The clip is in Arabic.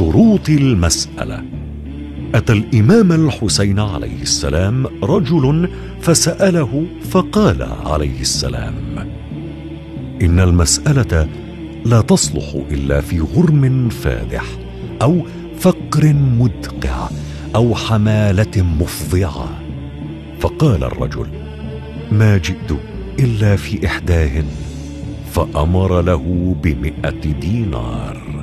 شروط المسألة. أتى الإمام الحسين عليه السلام رجل فسأله فقال عليه السلام إن المسألة لا تصلح إلا في غرم فادح أو فقر مدقع أو حمالة مفضعة. فقال الرجل ما جئت إلا في إحداهن فأمر له بمئة دينار.